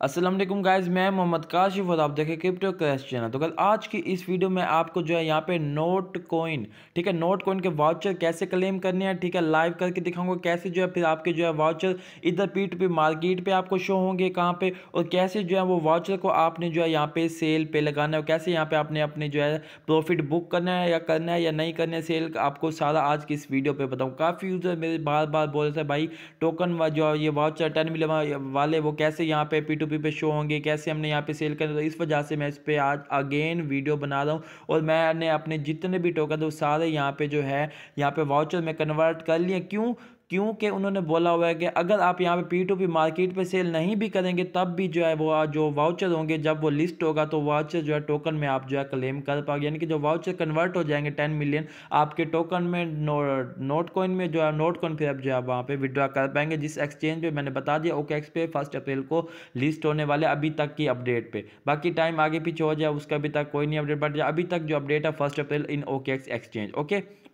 Aslam guys मैं मोहम्मद काशिफ और आप देखें क्रिप्टो क्रैश चैनल तो कल आज की इस वीडियो में आपको जो है यहाँ पे नोट कोइन ठीक है? नोट कोइन के वाउचर कैसे क्लेम करने हैं, ठीक है? लाइव करके दिखाऊँगा कैसे जो है फिर आपके जो है वाउचर इधर पी टू पी मार्केट पे आपको शो होंगे कहाँ पे और कैसे जो है वो वाउचर को आपने जो है यहाँ पे सेल पे लगाना है और कैसे यहाँ पे आपने अपने जो है प्रॉफिट बुक करना है या करना है या नहीं करना है सेल आपको सारा आज की इस वीडियो पर बताऊँ। काफ़ी यूज़र मेरे बार बार बोल रहे थे, भाई टोकन जो ये वाउचर टेन मिलियन वाले वो कैसे यहाँ पे पी पी पे शो होंगे, कैसे हमने यहाँ पे सेल करना तो इस वजह से मैं इस पर आज अगेन वीडियो बना रहा हूँ। और मैंने अपने जितने भी टोकन थे वो सारे यहाँ पे जो है, यहाँ पे वाउचर में कन्वर्ट कर लिए। क्यों? क्योंकि उन्होंने बोला हुआ है कि अगर आप यहाँ पे पी टू पी मार्केट पे सेल नहीं भी करेंगे तब भी जो है वो जो वाउचर होंगे जब वो लिस्ट होगा तो वाउचर जो है टोकन में आप जो है क्लेम कर पाओगे। यानी कि जो वाउचर कन्वर्ट हो जाएँगे टेन मिलियन आपके टोकन में नो, नोट कॉइन में जो है नोट कॉइन फिर आप जो है वहाँ पर विड्रॉ कर पाएँगे जिस एक्सचेंज पर मैंने बता दिया ओके एक्स पे फ़र्स्ट अप्रैल को लिस्ट होने वाले अभी तक की अपडेट पर बाकी टाइम आगे पीछे हो जाए उसका अभी तक कोई नहीं अपडेट बट अभी तक जो अपडेट है first April in OK exchange okay?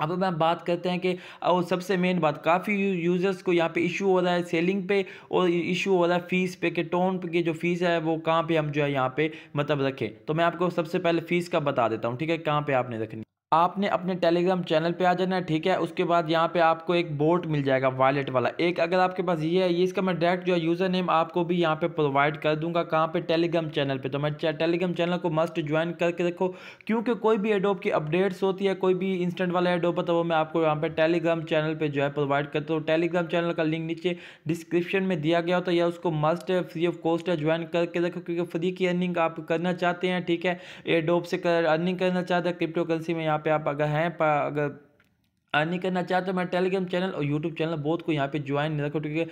अब हम बात करते हैं कि और सबसे मेन बात, काफ़ी यूज़र्स को यहाँ पे इशू हो रहा है सेलिंग पे और इशू हो रहा है फ़ीस पे कि टोन पे की जो फ़ीस है वो कहाँ पे हम जो है यहाँ पे मतलब रखें। तो मैं आपको सबसे पहले फ़ीस का बता देता हूँ, ठीक है? कहाँ पे आपने रखनी आपने अपने टेलीग्राम चैनल पे आ जाना है ठीक है? उसके बाद यहाँ पे आपको एक बोट मिल जाएगा वॉलेट वाला। एक अगर आपके पास ये है, ये इसका मैं डायरेक्ट जो है यूज़र नेम आपको भी यहाँ पे प्रोवाइड कर दूँगा। कहाँ पे? टेलीग्राम चैनल पे। तो मैं टेलीग्राम चैनल को मस्ट ज्वाइन करके रखो, क्योंकि कोई भी एडोप की अपडेट्स होती है, कोई भी इंस्टेंट वाला एडोप है तो वो मैं आपको यहाँ पर टेलीग्राम चैनल पर जो है प्रोवाइड करता हूँ। टेलीग्राम चैनल का लिंक नीचे डिस्क्रिप्शन में दिया गया होता है, या उसको मस्ट फ्री ऑफ़ कॉस्ट है ज्वाइन करके रखो, क्योंकि फ्री की अर्निंग आप करना चाहते हैं, ठीक है? एडोप से अर्निंग करना चाहते हैं क्रिप्टो करेंसी में यहाँ पे आप अगर हैं अगर अर्निंग करना चाहते हो मैं टेलीग्राम चैनल और यूट्यूब चैनल बहुत को यहाँ पे ज्वाइन नहीं रखो क्योंकि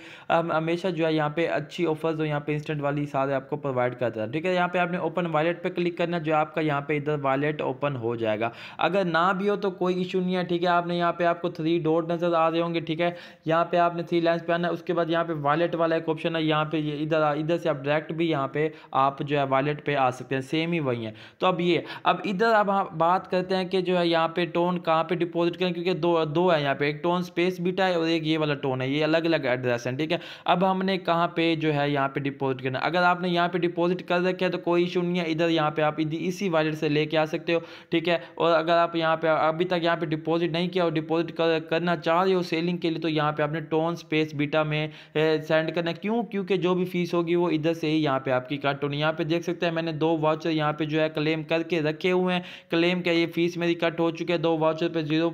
हमेशा जो है यहाँ पे अच्छी ऑफर्स और यहाँ पे इंस्टेंट वाली सारे आपको प्रोवाइड करता है ठीक है यहाँ पे आपने ओपन वॉलेट पे क्लिक करना जो आपका यहाँ पे इधर वॉलेट ओपन हो जाएगा अगर ना भी हो तो कोई इशू नहीं है ठीक है आपने यहाँ पे आपको थ्री डॉट नज़र आ रहे होंगे ठीक है यहाँ पे आपने थ्री लाइन्स पे आना है उसके बाद यहाँ पे वॉलेट वाला एक ऑप्शन है यहाँ पे इधर इधर से आप डायरेक्ट भी यहाँ पे आप जो है वॉलेट पे आ सकते हैं सेम ही वही है तो अब ये अब इधर अब बात करते हैं कि जो है यहाँ पे टोन कहाँ पे डिपोजिट करें क्योंकि दो दो है यहाँ पे एक टोन स्पेस बीटा है और एक ये वाला टोन है ये अलग अलग एड्रेस है ठीक है? अब हमने कहाँ पे जो है यहाँ पे डिपॉजिट करना अगर आपने यहाँ पे डिपॉजिट कर रखे तो कोई इशू नहीं है इधर यहाँ पे आप इसी वॉलेट से लेके आ सकते हो ठीक है? और अगर आप यहाँ पे अभी तक यहाँ पे डिपॉजिट नहीं किया और डिपॉजिट कर, करना चाह रहे हो सेलिंग के लिए तो यहाँ पे आपने टोन स्पेस बीटा में सेंड करना क्यों? क्योंकि जो भी फ़ीस होगी वो इधर से ही यहाँ पे आपकी कट होनी यहाँ पे देख सकते हैं मैंने दो वाउचर यहाँ पे जो है क्लेम करके रखे हुए हैं। क्लेम क्या? ये फ़ीस मेरी कट हो चुकी है दो वाउचर पे ज़ीरो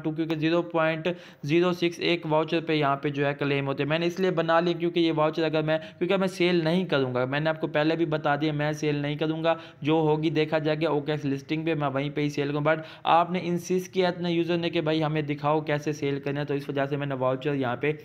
टू, क्योंकि ज़ीरो पॉइंट ज़ीरो सिक्स एक वाउचर पे यहाँ पे जो है क्लेम होते हैं। मैंने इसलिए बना लिया क्योंकि ये वाउचर अगर मैं, क्योंकि मैं सेल नहीं करूँगा। मैंने आपको पहले भी बता दिया, मैं सेल नहीं करूँगा। जो होगी देखा जाएगा ओके लिस्टिंग पे मैं वहीं पर ही सेल करूँ। बट आपने इंसिस किया इतने यूज़र ने कि भाई हमें दिखाओ कैसे सेल करना है तो इस वजह से मैंने वाउचर यहाँ पे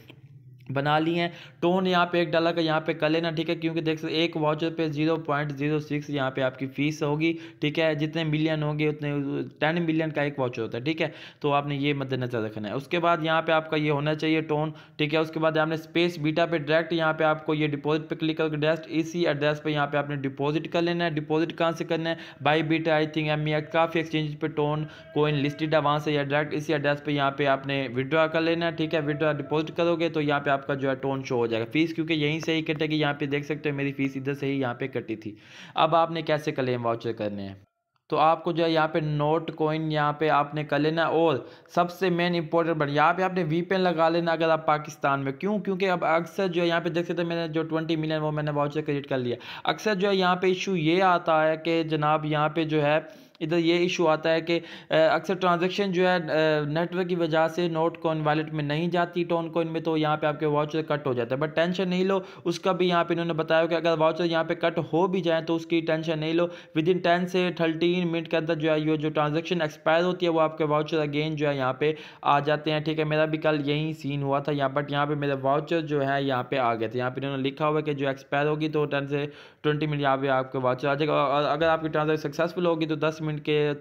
बना लिए हैं। टोन यहाँ पे एक डॉलर का, यहाँ पे कर लेना, ठीक है? क्योंकि देख सकते एक वाउचर पे ज़ीरो पॉइंट ज़ीरो सिक्स यहाँ पे आपकी फ़ीस होगी, ठीक है? जितने मिलियन होंगे, उतने टेन मिलियन का एक वाउचर होता है, ठीक है? तो आपने ये मद्देनजर रखना है। उसके बाद यहाँ पे आपका ये होना चाहिए टोन ठीक है? उसके बाद आपने स्पेस बीटा पे डायरेक्ट यहाँ पे आपको ये डिपॉजिट पे क्लिक करके डायरेक्ट इसी एड्रेस पर यहाँ पे आपने डिपॉजिट कर लेना है। डिपॉजिट कहाँ से करना है? बाई बीटा आई थिंक एम काफ़ी एक्सचेंज पर टोन कोइन लिस्टेड है वहाँ से या डायरेक्ट इसी एड्रेस पर यहाँ पे आपने विड्रॉ कर लेना है, ठीक है? विड्रॉ डिपॉजिट करोगे तो यहाँ पे आपका जो है टोन शो हो जाएगा। फ़ीस क्योंकि यहीं से ही कटेगी यहाँ पे देख सकते हो मेरी फ़ीस इधर से ही यहाँ पे कटी थी। अब आपने कैसे क्लेम वाउचर करने हैं? तो आपको जो है यहाँ पे नोट कोइन यहाँ पे आपने कर लेना और सबसे मेन इंपॉर्टेंट बट यहाँ पे आपने वीपीएन लगा लेना अगर आप पाकिस्तान में। क्यों? क्योंकि अब अक्सर जो है यहाँ पे देख सकते हैं मैंने जो ट्वेंटी मिलियन वो मैंने वाउचर क्रेडिट कर लिया। अक्सर जो है यहाँ पे इशू ये आता है कि जनाब यहाँ पे जो है इधर ये इशू आता है कि अक्सर ट्रांजेक्शन जो है नेटवर्क की वजह से नोट कॉइन वॉलेट में नहीं जाती टोन कॉइन में तो यहाँ पे आपके वाउचर कट हो जाता है। बट टेंशन नहीं लो, उसका भी यहाँ पे इन्होंने बताया कि अगर वाउचर यहाँ पे कट हो भी जाए तो उसकी टेंशन नहीं लो। विद इन टेन से थर्टीन मिनट के अंदर जो है, ये जो ट्रांजेक्शन एक्सपायर होती है, वो आपके वाउचर अगेन जो है, यहाँ पे आ जाते हैं। ठीक है, मेरा भी कल यही सीन हुआ था यहाँ बट यहाँ पे मेरे वाउचर जो है, यहाँ पे आ गए थे। यहाँ पे इन्होंने लिखा हुआ है कि जो एक्सपायर होगी तो टेन से ट्वेंटी मिनट यहाँ पे आपके वाउचर आ जाएगा। और अगर आपकी ट्रांजेक्शन सक्सेसफुल होगी तो दस मिनट के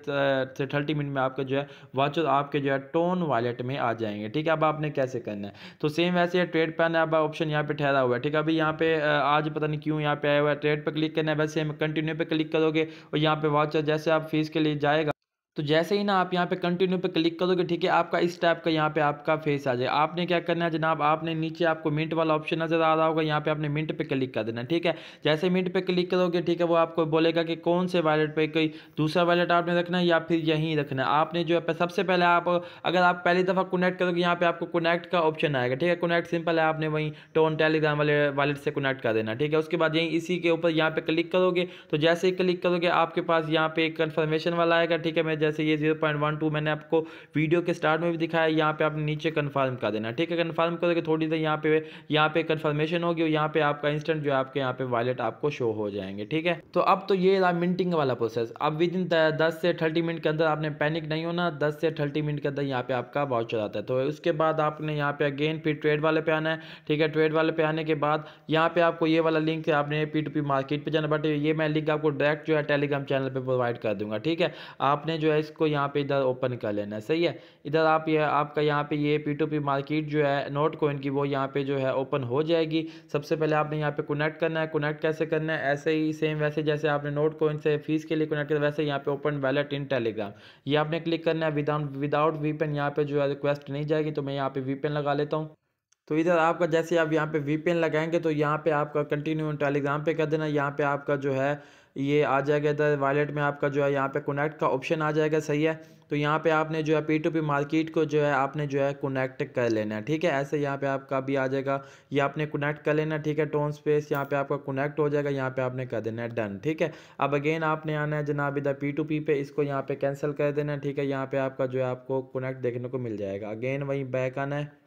से थर्टी मिनट में आपका जो है वॉच आपके जो है टोन वॉलेट में आ जाएँगे, ठीक है? अब आपने कैसे करना है? तो सेम वैसे ट्रेड पैन अब ऑप्शन यहाँ पे ठहरा हुआ है, ठीक है? अभी यहाँ पे आज पता नहीं क्यों यहाँ पे आया हुआ है ट्रेड पर क्लिक करना है, वैसे कंटिन्यू पर क्लिक करोगे और यहाँ पे वाचर जैसे आप फ़ीस के लिए जाएगा तो जैसे ही ना आप यहाँ पे कंटिन्यू पे क्लिक करोगे, ठीक है, आपका इस टाइप का यहाँ पे आपका फेस आ जाए। आपने क्या करना है जनाब? आपने नीचे आपको मिंट वाला ऑप्शन नज़र आ रहा होगा, यहाँ पे आपने मिंट पे क्लिक कर देना, ठीक है? जैसे मिंट पे क्लिक करोगे, ठीक है, वो आपको बोलेगा कि कौन से वैलेट पे कोई दूसरा वैलेट आपने रखना है या फिर यहीं रखना है। आपने जो है सबसे पहले आप, अगर आप पहली दफ़ा कनेक्ट करोगे, यहाँ पे आपको कनेक्ट का ऑप्शन आएगा, ठीक है? कनेक्ट सिंपल है, आपने वहीं टोन टेलीग्राम वाले वॉलेट से कनेक्ट कर देना, ठीक है? उसके बाद यहीं इसी के ऊपर यहाँ पे क्लिक करोगे तो जैसे ही क्लिक करोगे, आपके पास यहाँ पे कन्फर्मेशन वाला आएगा, ठीक है? मैं जैसे ये ज़ीरो पॉइंट वन टू मैंने आपको वीडियो के स्टार्ट में भी दिखाया, यहाँ पे आपने नीचे कन्फर्म कर देना, ठीक है? कन्फर्म करोगे थोड़ी देर यहाँ पे यहाँ पे कन्फर्मेशन होगी और यहाँ पे आपका इंस्टेंट जो है आपके यहाँ पे वॉलेट आपको शो हो जाएँगे, ठीक है? तो अब तो ये रहा मिनटिंग वाला प्रोसेस अब विद इन दस से थर्टी मिनट के अंदर आपने पैनिक नहीं होना, दस से थर्टी मिनट के अंदर यहाँ पे आपका वाउचर आता है। तो उसके बाद आपने यहाँ पे अगेन फिर ट्रेड वाले पे आना है, ठीक है? ट्रेड वाले पे आने के बाद यहाँ पे आपको ये वाला लिंक है आपने पी टू पी मार्केट पे जाना बट ये मैं लिंक आपको डायरेक्ट जो है टेलीग्राम चैनल पे प्रोवाइड कर दूँगा, ठीक है? आपने जो है इसको यहाँ पे इधर ओपन कर लेना है सही है इधर आप ये आपका यहाँ पे ये पी टू पी मार्केट जो है नोट कोइन की वो यहाँ पे जो है ओपन हो जाएगी सबसे पहले आपने यहाँ पे कनेक्ट करना है कनेक्ट कैसे करना है ऐसे ही सेम वैसे जैसे आपने नोट कोइन से फ़ीस के लिए कनेक्ट किया वैसे यहाँ पे ओपन वैलेट इन टेलीग्राम ये आपने क्लिक करना है विदाउट विदाउट वीपेन यहाँ पे जो है रिक्वेस्ट नहीं जाएगी तो मैं यहाँ पे वीपेन लगा लेता हूँ तो इधर आपका जैसे आप यहाँ पे वीपेन लगाएँगे तो यहाँ पे आपका कंटिन्यू टेलीग्राम पे कर देना यहाँ पे आपका जो है ये आ जाएगा इधर वॉलेट में आपका जो है यहाँ पे कनेक्ट का ऑप्शन आ जाएगा, सही है? तो यहाँ पे आपने जो है पी टू पी मार्केट को जो है आपने जो है कनेक्ट कर लेना है, ठीक है? ऐसे यहाँ पे आपका भी आ जाएगा। ये आपने कनेक्ट कर लेना, ठीक है? टोन स्पेस यहाँ पे आपका कनेक्ट हो जाएगा, यहाँ पे आपने कर देना है डन ठीक है? अब अगेन आपने आना है जनाब इधर पी टू पी पे, इसको यहाँ पे कैंसिल कर देना है, ठीक है? यहाँ पे आपका जो है आपको कनेक्ट देखने को मिल जाएगा। अगेन वहीं बैक आना है।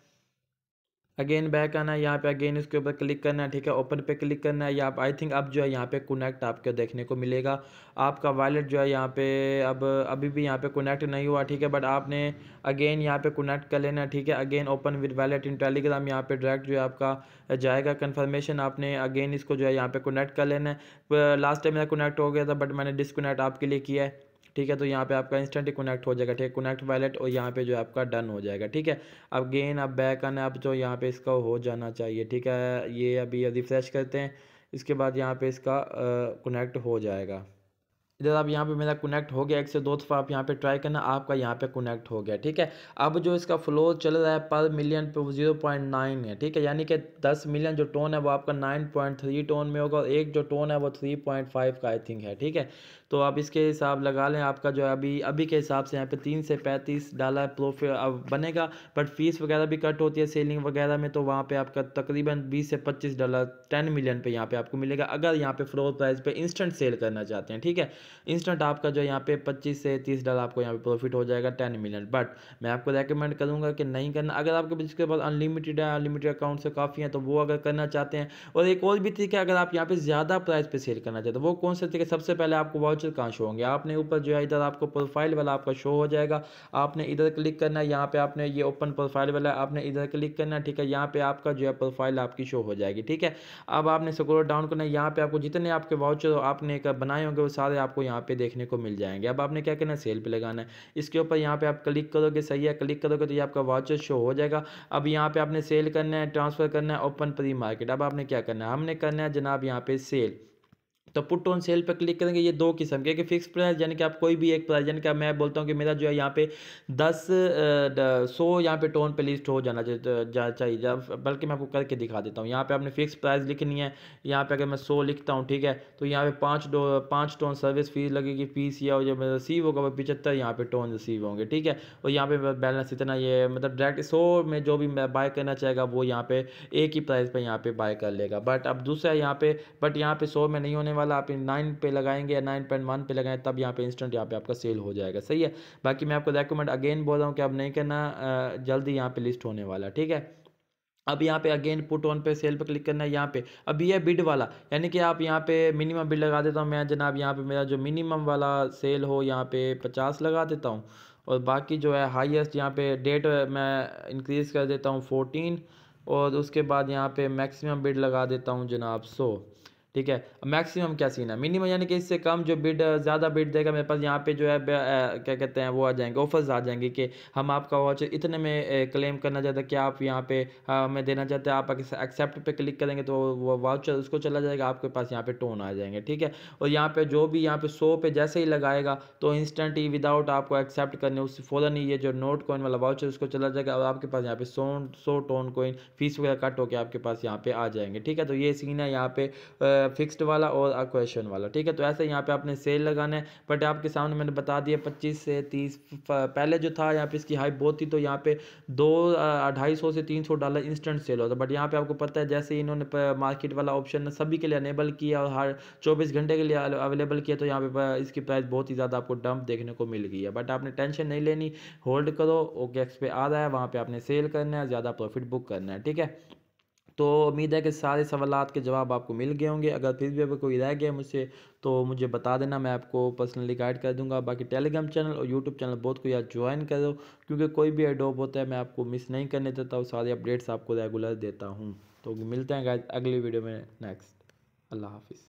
अगेन बैक आना है यहाँ पे अगेन इसके ऊपर क्लिक करना है ठीक है? ओपन पे क्लिक करना है या आप आई थिंक अब जो है यहाँ पे कनेक्ट आपको देखने को मिलेगा। आपका वॉलेट जो है यहाँ पे अब, अभी भी यहाँ पे कनेक्ट नहीं हुआ, ठीक है? बट आपने अगेन यहाँ पे कनेक्ट कर लेना, ठीक है? Again open with wallet in Telegram यहाँ पे डायरेक्ट जो है आपका जाएगा कन्फर्मेशन आपने अगेन इसको जो है यहाँ पे कनेक्ट कर लेना। है लास्ट टाइम मेरा कनेक्ट हो गया था बट मैंने डिसकनेक्ट आपके लिए किया है। ठीक है तो यहाँ पे आपका इंस्टेंटली कनेक्ट हो जाएगा, ठीक है? कनेक्ट वैलेट और यहाँ पे जो आपका डन हो जाएगा, ठीक है? अब गेन अब बैक आने अब जो यहाँ पे इसका हो जाना चाहिए, ठीक है? ये अभी रिफ्रेश करते हैं, इसके बाद यहाँ पे इसका कनेक्ट हो जाएगा। इधर आप यहाँ पे मेरा कनेक्ट हो गया, एक से दो दफ़ा आप यहाँ पे ट्राई करना, आपका यहाँ पे कनेक्ट हो गया, ठीक है? अब जो इसका फ्लो चल रहा है पर मिलियन पे वो ज़ीरो पॉइंट नाइन है, ठीक है? यानी कि दस मिलियन जो टोन है वो आपका नाइन पॉइंट थ्री टोन में होगा और एक जो टोन है वो थ्री पॉइंट फाइव का आई थिंक है, ठीक है? तो आप इसके हिसाब लगा लें, आपका जो है अभी अभी के हिसाब से यहाँ पे तीन से पैंतीस डॉलर प्रॉफिट अब बनेगा बट फ़ीस वगैरह भी कट होती है सेलिंग वगैरह में तो वहाँ पे आपका तकरीबन बीस से पच्चीस डॉलर टेन मिलियन पे यहाँ पे आपको मिलेगा, अगर यहाँ पे फ्लोर प्राइस पे इंस्टेंट सेल करना चाहते हैं, ठीक है? इंस्टेंट आपका जो यहाँ पे पच्चीस से तीस डॉलर आपको यहाँ पे प्रॉफिट हो जाएगा टेन मिलियन बट मैं आपको रेकमेंड करूँगा कि नहीं करना। अगर आपके जिसके पास अनलिमिटेड है अनलिमिटेड अकाउंट से काफ़ी है तो वो अगर करना चाहते हैं। और एक और भी तरीका अगर आप यहाँ पर ज़्यादा प्राइस पर सेल करना चाहते हैं वो कौन से तरीके सबसे पहले आपको वाउचर कहाँ शो होंगे? आपने ऊपर जो है, इधर आपको प्रोफ़ाइल वाला आपका शो हो जाएगा। आपने इधर क्लिक करना है, यहाँ पर आपने ये ओपन प्रोफ़ाइल वाला आपने इधर क्लिक करना ठीक है? यहाँ पर आपका जो है प्रोफ़ाइल आपकी शो हो जाएगी, ठीक है? अब आपने स्क्रॉल डाउन करना है, यहाँ पे आपको जितने आपके वाउचर आपने बनाए होंगे, वो सारे आपको यहाँ पे देखने को मिल जाएँगे। अब आपने क्या करना है? सेल पे लगाना है। इसके ऊपर यहाँ पे आप क्लिक करोगे, सही है? क्लिक करोगे तो ये आपका वाचर शो हो जाएगा। अब यहाँ पे आपने सेल करना है, ट्रांसफ़र करना है, ओपन प्री मार्केट। अब आपने क्या करना है? हमने करना है जनाब यहाँ पे सेल। तो पुट ऑन सेल पर क्लिक करेंगे ये दो किस्म के कि फिक्स प्राइस यानी कि आप कोई भी एक प्राइस यानी कि मैं बोलता हूँ कि मेरा जो है यहाँ पे दस सौ यहाँ पे टोन पे लिस्ट हो जाना चाहिए बल्कि मैं आपको करके दिखा देता हूँ यहाँ पे आपने फिक्स प्राइस लिखनी है यहाँ पे अगर मैं सौ लिखता हूँ ठीक है तो यहाँ पे पाँच डो पाँच टोन सर्विस फ़ीस लगेगी फ़ीस या जब रिसीव होगा वो पिछहत्तर यहाँ पे टोन रिसीव होंगे ठीक है और यहाँ पे बैलेंस इतना ये मतलब डायरेक्ट सौ में जो भी बाय करना चाहेगा वो यहाँ पे एक ही प्राइस पर यहाँ पे बाय कर लेगा बट अब दूसरा यहाँ पे बट यहाँ पे सौ में नहीं होने वाला वाला आप नाइन पे लगाएँगे या नाइन पॉइंट वन पे लगाएँ, तब यहाँ पे इंस्टेंट यहाँ पे आपका सेल हो जाएगा। सही है? बाकी मैं आपको रेकमेंड अगेन बोल रहा हूँ कि अब नहीं करना जल्दी यहाँ पे लिस्ट होने वाला, ठीक है? अब यहाँ पे अगेन पुट ऑन पे सेल पे क्लिक करना है यहाँ पे। अब ये बिड वाला, यानी कि आप यहाँ पे मिनिमम बिड लगा देता हूँ मैं, जनाब यहाँ पे मेरा जो मिनिमम वाला सेल हो, यहाँ पे पचास लगा देता हूँ। और बाकी जो है हाईएस्ट यहाँ पे डेट मैं इंक्रीज़ कर देता हूँ फोर्टीन और उसके बाद यहाँ पे मैक्सिमम बिड लगा देता हूँ जनाब सो। ठीक है? मैक्सिमम क्या सीन है? मिनिमम यानी कि इससे कम जो बिड ज़्यादा बिड देगा मेरे पास, यहाँ पे जो है क्या कहते हैं, वो आ जाएँगे ऑफर्स आ जाएँगे कि हम आपका वॉच इतने में क्लेम करना चाहते हैं कि आप यहाँ पे हमें देना चाहते हैं, आप एक्सेप्ट पे क्लिक करेंगे तो वो वाउचर उसको चला जाएगा, आपके पास यहाँ पे टोन आ जाएँगे, ठीक है? और यहाँ पे जो भी यहाँ पे सो पे जैसे ही लगाएगा तो इंस्टेंट ही विदाउट आपको एक्सेप्ट करने उससे फ़ौरन ही ये जो नोट कॉइन वाला वाउचर उसको चला जाएगा और आपके पास यहाँ पे so so TON coin fees वगैरह कट होकर आपके पास यहाँ पे आ जाएँगे, ठीक है? तो ये सीन है यहाँ पे फिक्स्ड वाला और क्वेश्चन वाला। ठीक है तो ऐसे यहाँ पे आपने सेल लगाना है बट आपके सामने मैंने बता दिया पच्चीस से तीस पहले जो था यहाँ पे इसकी हाइप बहुत थी तो यहाँ पे दो ढाई सौ से तीन सौ डॉलर इंस्टेंट सेल होता बट यहाँ पे आपको पता है, जैसे इन्होंने मार्केट वाला ऑप्शन सभी के लिए अनेबल किया और हर चौबीस घंटे के लिए अवेलेबल किया तो यहाँ पे इसकी प्राइस बहुत ही ज़्यादा आपको डंप देखने को मिल गई है। बट आपने टेंशन नहीं लेनी होल्ड करो ओके एक्स पे आ रहा है, वहाँ पर आपने सेल करना है, ज़्यादा प्रॉफिट बुक करना है। ठीक है? तो उम्मीद है कि सारे सवाल के जवाब आपको मिल गए होंगे। अगर फिर भी अगर कोई रह गया मुझसे तो मुझे बता देना, मैं आपको पर्सनली गाइड कर दूँगा। बाकी टेलीग्राम चैनल और यूट्यूब चैनल बहुत को यार ज्वाइन करो, क्योंकि कोई भी एडोप होता है, मैं आपको मिस नहीं करने देता हूँ सारे अपडेट्स आपको रेगुलर देता हूँ। तो मिलते हैं अगली वीडियो में नेक्स्ट अल्लाह हाफिज़।